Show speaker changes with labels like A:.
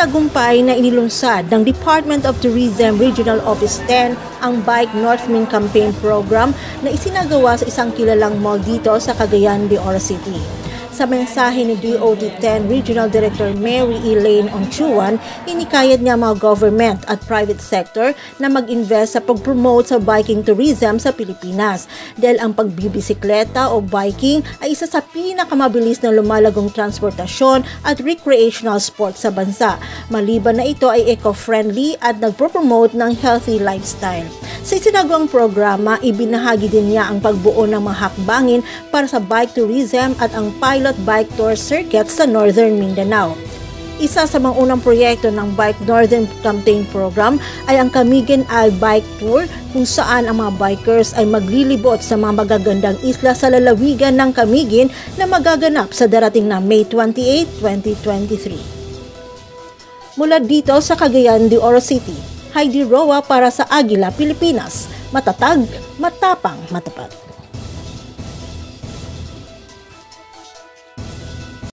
A: Matagumpay na inilunsad ng Department of Tourism Regional Office 10 ang Bike Northwind Campaign Program na isinagawa sa isang kilalang mall dito sa Cagayan de Oro City. Sa mensahe ni DOT-10 Regional Director Mary Elaine Onchuan, inikayat niya mga government at private sector na mag-invest sa pag-promote sa biking tourism sa Pilipinas dahil ang pagbibisikleta o biking ay isa sa pinakamabilis na lumalagong transportasyon at recreational sport sa bansa. Maliban na ito ay eco-friendly at nagpo-promote ng healthy lifestyle. Sa isinagawang programa, ibinahagi din niya ang pagbuo ng mga hakbangin para sa bike tourism at ang pilot bike tour circuit sa Northern Mindanao. Isa sa mga unang proyekto ng Bike Northern Campaign Program ay ang Camigan Al Bike Tour kung saan ang mga bikers ay maglilibot sa mga magagandang isla sa lalawigan ng Camiguin na magaganap sa darating na May 28, 2023. Mula dito sa Cagayan de Oro City, Heidi Roa para sa Agila, Pilipinas. Matatag, matapang, matapat.